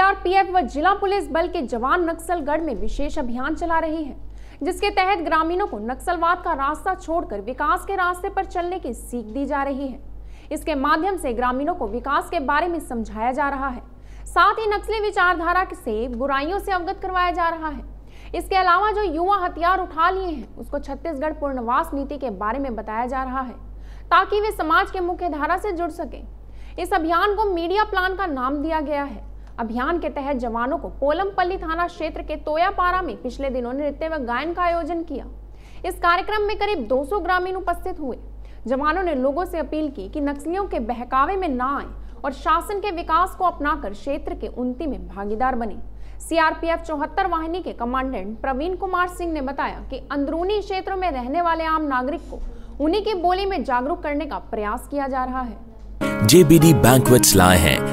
CRPF व जिला police बल के जवान नक्सलगढ़ में विशेष अभियान चला रही है, जिसके तहत ग्रामीणों को नक्सलवाद का रास्ता छोड़कर विकास के रास्ते पर चलने की सीख दी जा रही है। इसके माध्यम से ग्रामीणों को विकास के बारे में समझाया जा रहा है। साथ ही नक्सली विचारधारा से बुराइयों से अवगत करवाया जा रहा है। इसके अलावा जो युवा हथियार उठा लिए हैं, उसको छत्तीसगढ़ पूर्णवास नीति के बारे में बताया जा रहा है, ताकि वे समाज के मुख्य धारा से जुड़ सके। इस अभियान को मीडिया प्लान का नाम दिया गया है। अभियान के तहत जवानों को पोलमपल्ली थाना क्षेत्र के तोयापारा में पिछले दिनों नृत्य व गायन का आयोजन किया। इस कार्यक्रम में करीब 200 ग्रामीण उपस्थित हुए। जवानों ने लोगों से अपील की कि नक्सलियों के बहकावे में ना आए और शासन के विकास को अपनाकर क्षेत्र के उन्नति में भागीदार बने। सीआरपीएफ चौहत्तर वाहिनी के कमांडेंट प्रवीण कुमार सिंह ने बताया कि अंदरूनी क्षेत्रों में रहने वाले आम नागरिक को उन्हीं की बोली में जागरूक करने का प्रयास किया जा रहा है। JBD Banquets लाए हैं।